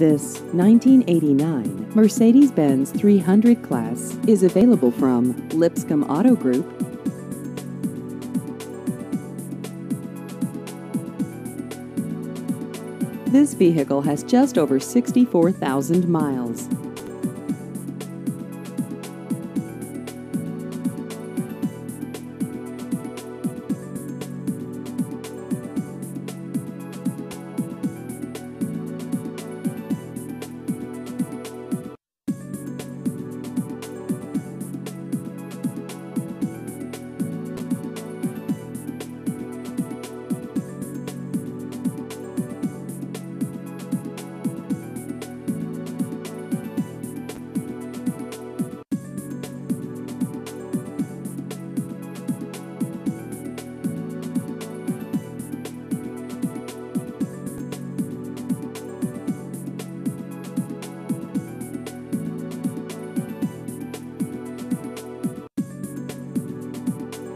This 1989 Mercedes-Benz 300 class is available from Lipscomb Auto Group. This vehicle has just over 64,000 miles.